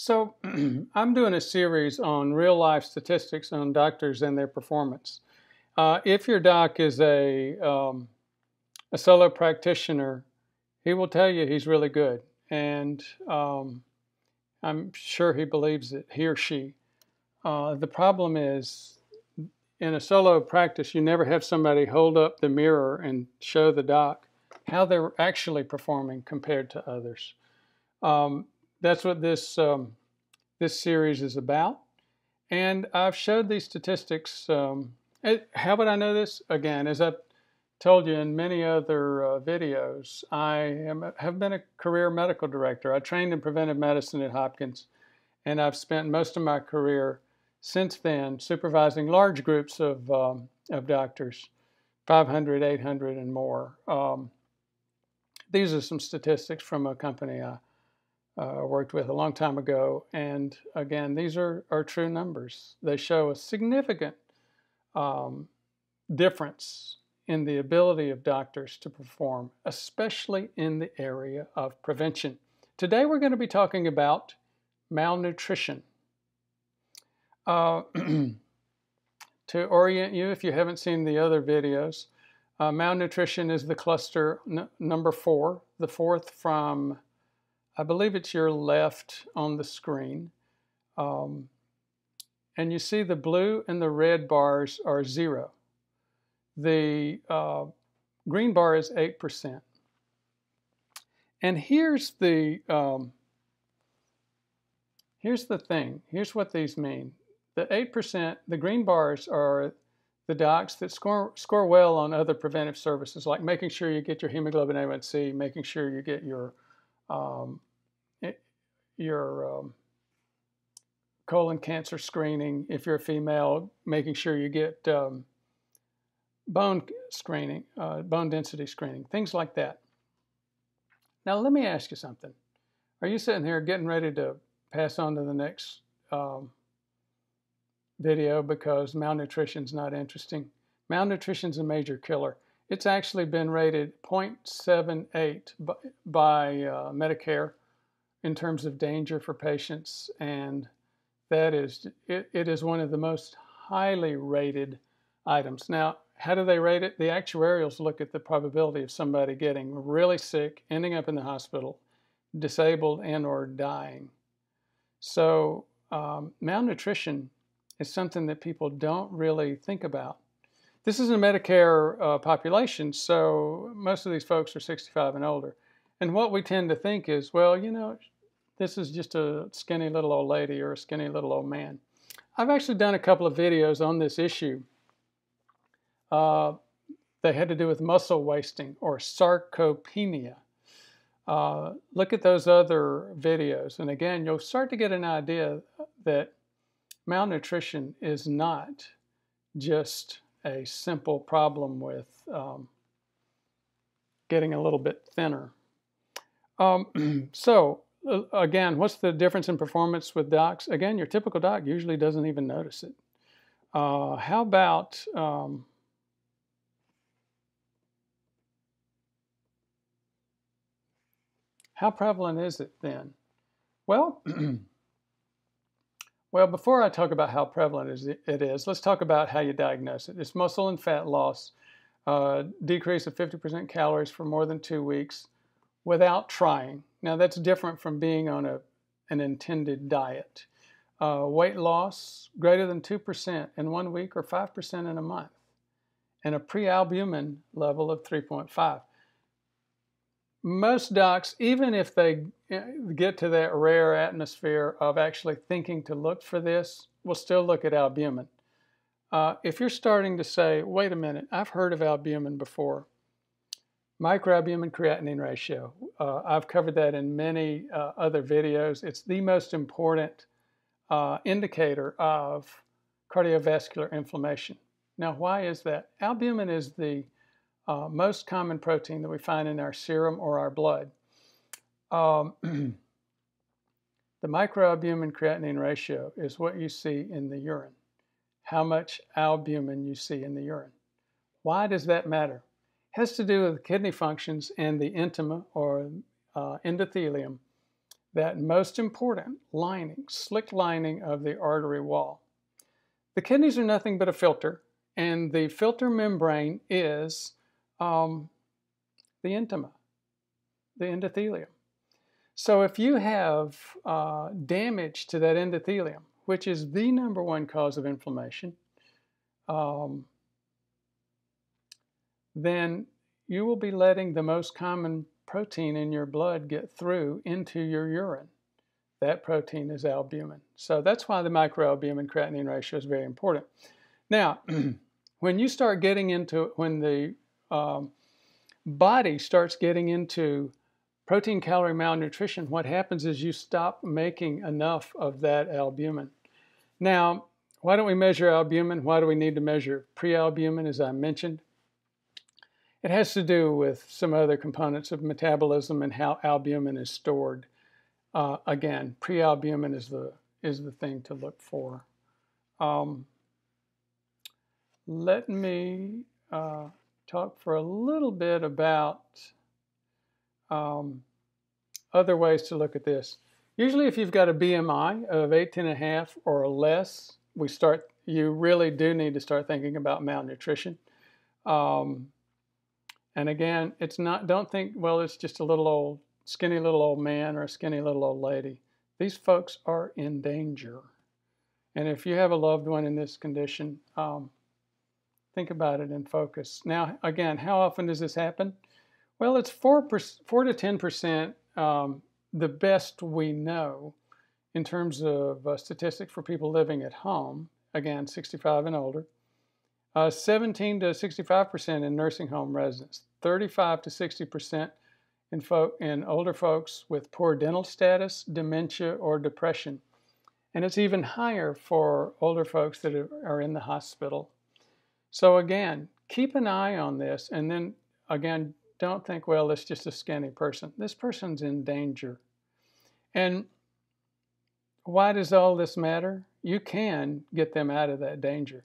So, I'm doing a series on real life statistics on doctors and their performance. Uh, if your doc is a, um, a solo practitioner, he will tell you he's really good. And um, I'm sure he believes it, he or she. Uh, the problem is, in a solo practice, you never have somebody hold up the mirror and show the doc how they're actually performing compared to others. Um, that's what this um, this series is about. And I've showed these statistics. Um, how would I know this? Again, as I've told you in many other uh, videos, I am, have been a career medical director. I trained in preventive medicine at Hopkins, and I've spent most of my career since then supervising large groups of, um, of doctors, 500, 800, and more. Um, these are some statistics from a company I uh, worked with a long time ago. And again, these are, are true numbers. They show a significant um, difference in the ability of doctors to perform, especially in the area of prevention. Today, we're going to be talking about malnutrition. Uh, to orient you, if you haven't seen the other videos, uh, malnutrition is the cluster number four, the fourth from I believe it's your left on the screen. Um, and you see the blue and the red bars are zero. The uh, green bar is 8%. And here's the, um, here's the thing. Here's what these mean. The 8%, the green bars are the docs that score, score well on other preventive services, like making sure you get your hemoglobin A1C, making sure you get your um, your um, colon cancer screening. If you're a female, making sure you get um, bone screening, uh, bone density screening, things like that. Now, let me ask you something. Are you sitting here getting ready to pass on to the next um, video because malnutrition is not interesting? Malnutrition is a major killer. It's actually been rated 0.78 by, by uh, Medicare in terms of danger for patients, and that is it, it is one of the most highly rated items. Now, how do they rate it? The actuarials look at the probability of somebody getting really sick, ending up in the hospital, disabled, and or dying. So um, malnutrition is something that people don't really think about. This is a Medicare uh, population, so most of these folks are 65 and older. And what we tend to think is, well, you know, this is just a skinny little old lady or a skinny little old man. I've actually done a couple of videos on this issue. Uh, they had to do with muscle wasting or sarcopenia. Uh, look at those other videos. And again, you'll start to get an idea that malnutrition is not just a simple problem with um, getting a little bit thinner. Um, so uh, again, what's the difference in performance with docs? Again, your typical doc usually doesn't even notice it. Uh, how about um, how prevalent is it then? Well, well, before I talk about how prevalent it is, let's talk about how you diagnose it. It's muscle and fat loss, uh, decrease of 50% calories for more than two weeks without trying. Now that's different from being on a, an intended diet. Uh, weight loss greater than 2% in one week or 5% in a month, and a prealbumin level of 3.5. Most docs, even if they uh, get to that rare atmosphere of actually thinking to look for this, will still look at albumin. Uh, if you're starting to say, wait a minute, I've heard of albumin before, Microalbumin creatinine ratio. Uh, I've covered that in many uh, other videos. It's the most important uh, indicator of cardiovascular inflammation. Now, why is that? Albumin is the uh, most common protein that we find in our serum or our blood. Um, the microalbumin creatinine ratio is what you see in the urine, how much albumin you see in the urine. Why does that matter? Has to do with kidney functions and the intima or uh, endothelium that most important lining, slick lining of the artery wall. The kidneys are nothing but a filter, and the filter membrane is um, the intima, the endothelium. So if you have uh, damage to that endothelium, which is the number one cause of inflammation, um, then you will be letting the most common protein in your blood get through into your urine. That protein is albumin. So that's why the microalbumin creatinine ratio is very important. Now, when you start getting into, when the um, body starts getting into protein calorie malnutrition, what happens is you stop making enough of that albumin. Now, why don't we measure albumin? Why do we need to measure prealbumin, as I mentioned? It has to do with some other components of metabolism and how albumin is stored. Uh, again, prealbumin is the is the thing to look for. Um, let me uh, talk for a little bit about um, other ways to look at this. Usually if you've got a BMI of 18 and a half or less, we start, you really do need to start thinking about malnutrition. Um, and again, it's not, don't think, well, it's just a little old, skinny little old man or a skinny little old lady. These folks are in danger. And if you have a loved one in this condition, um, think about it and focus. Now, again, how often does this happen? Well, it's 4, 4 to 10% um, the best we know in terms of a statistic for people living at home, again, 65 and older. Uh, 17 to 65% in nursing home residents, 35 to 60% in, in older folks with poor dental status, dementia, or depression. And it's even higher for older folks that are in the hospital. So, again, keep an eye on this and then, again, don't think, well, it's just a skinny person. This person's in danger. And why does all this matter? You can get them out of that danger.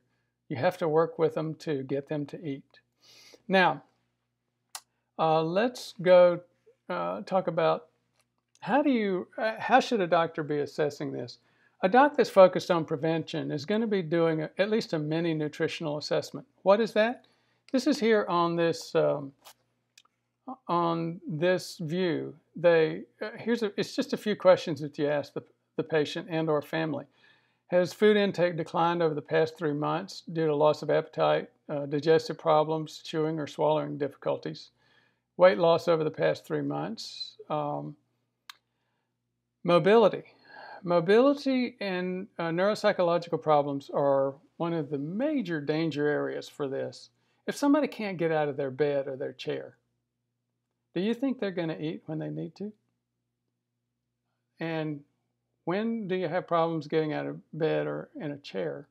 You have to work with them to get them to eat. Now, uh, let's go uh, talk about how do you, uh, how should a doctor be assessing this? A doc that's focused on prevention is going to be doing a, at least a mini nutritional assessment. What is that? This is here on this um, on this view, they uh, here's a, it's just a few questions that you ask the, the patient and or family. Has food intake declined over the past three months due to loss of appetite, uh, digestive problems, chewing or swallowing difficulties? Weight loss over the past three months. Um, mobility. Mobility and uh, neuropsychological problems are one of the major danger areas for this. If somebody can't get out of their bed or their chair, do you think they're going to eat when they need to? And when do you have problems getting out of bed or in a chair?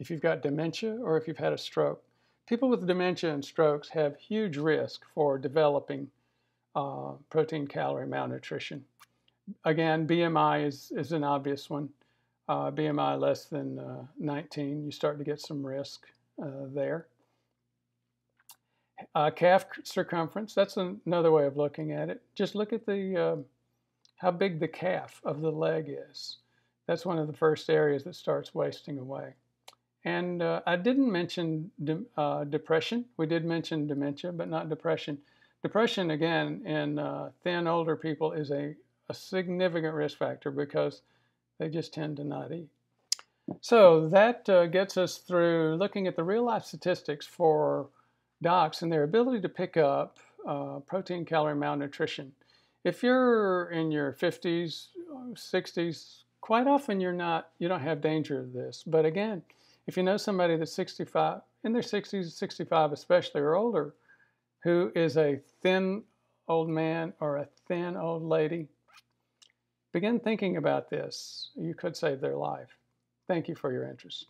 If you've got dementia or if you've had a stroke. People with dementia and strokes have huge risk for developing uh, protein calorie malnutrition. Again, BMI is, is an obvious one. Uh, BMI less than uh, 19, you start to get some risk uh, there. Uh, calf circumference, that's another way of looking at it. Just look at the uh, how big the calf of the leg is. That's one of the first areas that starts wasting away. And uh, I didn't mention de uh, depression. We did mention dementia, but not depression. Depression, again, in uh, thin older people is a, a significant risk factor because they just tend to not eat. So that uh, gets us through looking at the real life statistics for docs and their ability to pick up uh, protein calorie malnutrition. If you're in your 50s, 60s, uh, quite often you're not, you don't have danger of this. But again, if you know somebody that's 65, in their 60s, 65 especially, or older, who is a thin old man or a thin old lady, begin thinking about this. You could save their life. Thank you for your interest.